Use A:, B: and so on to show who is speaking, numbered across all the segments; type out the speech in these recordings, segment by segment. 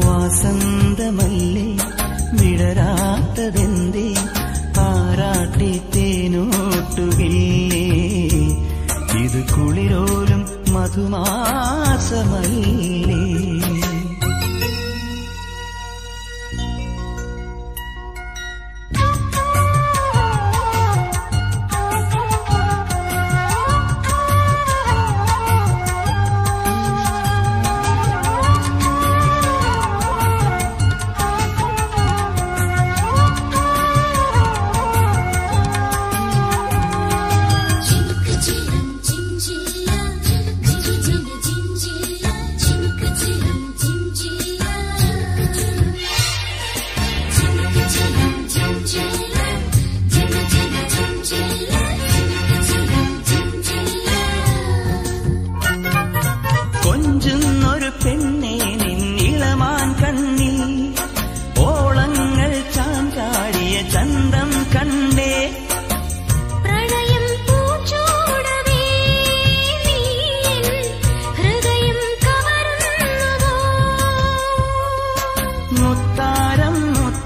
A: വാസന്തമല്ലേ? വിടരാത്തതെന്തേ? പാരാട്ടി തേനോട്ടുകില്ലേ? ഇത് കുളിരോലും മധുമാസമല്ലേ?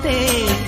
A: थे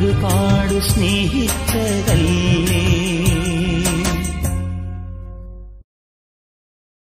A: ഒരുപാട് സ്നേഹിച്ചതല്ലേ?